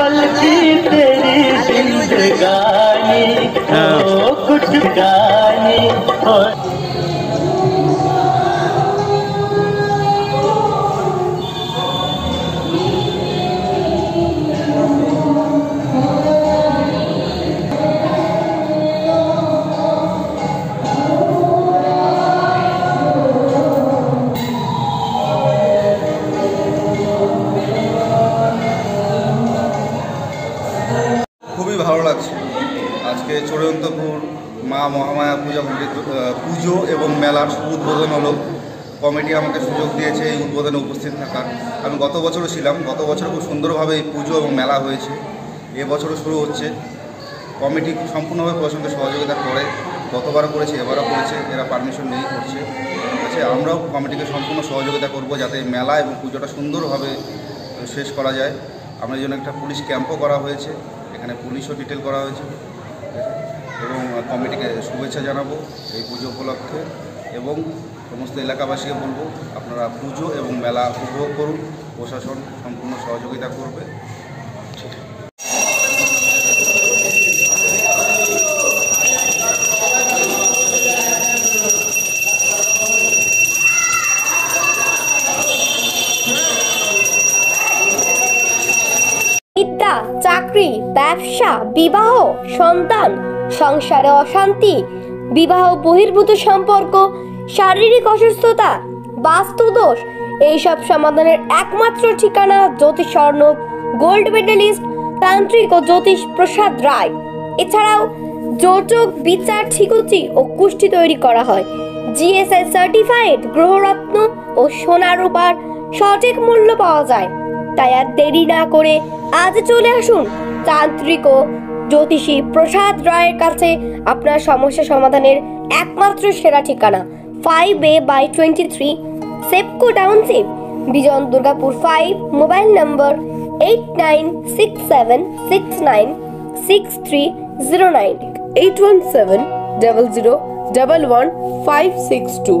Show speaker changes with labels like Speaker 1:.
Speaker 1: पल की तेरी जिंदगानी हो। कुछ गानी
Speaker 2: ভালো লাগছে। আজকে চূড়ান্তপুর মা মহামায়া পূজা পুজো এবং মেলার উদ্বোধন হলো। কমিটি আমাকে সুযোগ দিয়েছে এই উদ্বোধনে উপস্থিত থাকার। আমি গত বছরও ছিলাম, গত বছর খুব সুন্দরভাবে এই পুজো এবং মেলা হয়েছে। এবছরও শুরু হচ্ছে। কমিটি সম্পূর্ণভাবে প্রশাসনকে সহযোগিতা করে, গতবারও করেছে, এবারও করেছে, এরা পারমিশন নিয়েই করছে। আছে, আমরাও কমিটিকে সম্পূর্ণ সহযোগিতা করব যাতে মেলা এবং পুজোটা সুন্দরভাবে শেষ করা যায়। আমরা জন্য একটা পুলিশ ক্যাম্পও করা হয়েছে। এখানে পুলিশও ডিটেল করা হয়েছে। এবং কমিটিকে শুভেচ্ছা জানাব এই পুজো উপলক্ষে। এবং সমস্ত এলাকাবাসীকে বলব, আপনারা পুজো এবং মেলা উপভোগ করুন। প্রশাসন সম্পূর্ণ সহযোগিতা করবে।
Speaker 3: চাকরি, ব্যবসা, বিবাহ, সন্তান, সংসারে অশান্তি, বিবাহ বহির্ভূত সম্পর্ক, শারীরিক অসুস্থতা, বাস্তুদোষ, এইসব সমাধানের একমাত্র ঠিকানা জ্যোতিষ স্বর্ণ গোল্ড মেডেলিস্ট, তান্ত্রিক ও জ্যোতিষ প্রসাদ রায়। এছাড়াও যোজক বিচার, ঠিকুচি ও কুষ্টি তৈরি করা হয়। জিএসআই সার্টিফাইড গ্রহরত্ন ও সোনা রূপার সঠিক মূল্য পাওয়া যায়। তাই আর দেরি না করে আজ চলে আসুন তান্ত্রিক ও জ্যোতিষী প্রসাদ রায়ের কাছে আপনার সমস্যা সমাধানের একমাত্র সেরা ঠিকানা five A by twenty three Sepco township Bijan Durgapur five mobile number eight nine six seven six nine six three zero nine
Speaker 4: eight one seven double zero double one five six two